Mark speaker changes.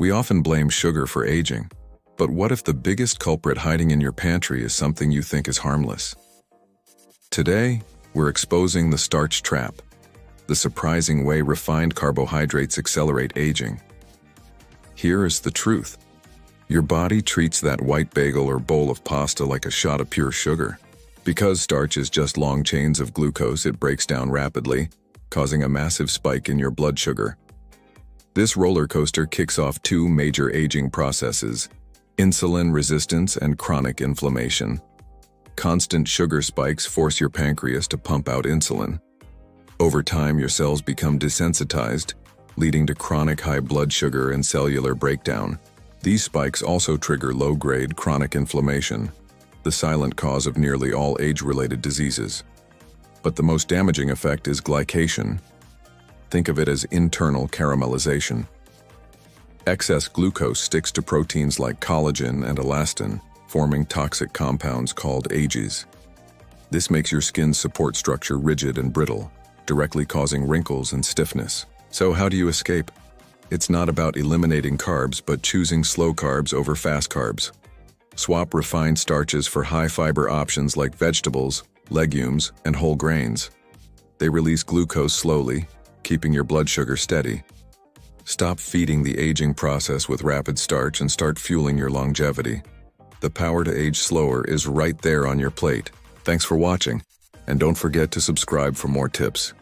Speaker 1: We often blame sugar for aging, but what if the biggest culprit hiding in your pantry is something you think is harmless? Today, we're exposing the starch trap, the surprising way refined carbohydrates accelerate aging. Here is the truth. Your body treats that white bagel or bowl of pasta like a shot of pure sugar. Because starch is just long chains of glucose, it breaks down rapidly, causing a massive spike in your blood sugar. This roller coaster kicks off two major aging processes, insulin resistance and chronic inflammation. Constant sugar spikes force your pancreas to pump out insulin. Over time, your cells become desensitized, leading to chronic high blood sugar and cellular breakdown. These spikes also trigger low-grade chronic inflammation, the silent cause of nearly all age-related diseases. But the most damaging effect is glycation. Think of it as internal caramelization. Excess glucose sticks to proteins like collagen and elastin, forming toxic compounds called AGEs. This makes your skin's support structure rigid and brittle, directly causing wrinkles and stiffness. So how do you escape? It's not about eliminating carbs, but choosing slow carbs over fast carbs. Swap refined starches for high-fiber options like vegetables, legumes, and whole grains. They release glucose slowly, keeping your blood sugar steady. Stop feeding the aging process with rapid starch and start fueling your longevity. The power to age slower is right there on your plate. Thanks for watching, and don't forget to subscribe for more tips.